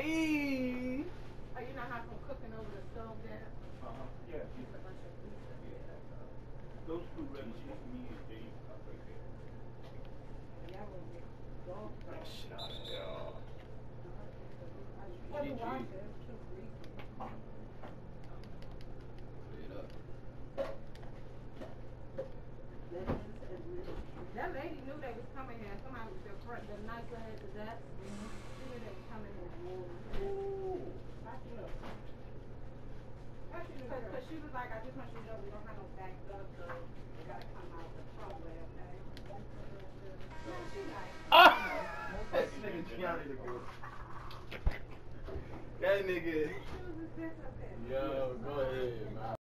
Hey. Oh, you not how from cooking over the stove there? Uh huh. Yeah. yeah. yeah. Those two red cheese, me and Dave, I right there. Yeah, well, dog. Shut up. What did you eat? That lady knew they was coming here. Somebody was in front, the nicer had the desk. Was like, I just want you to know we don't have no backed up, so we gotta come out the front way, okay? No, she like. Ah! That nigga Gianni the good. That nigga. She was just okay. Yo, go ahead, man.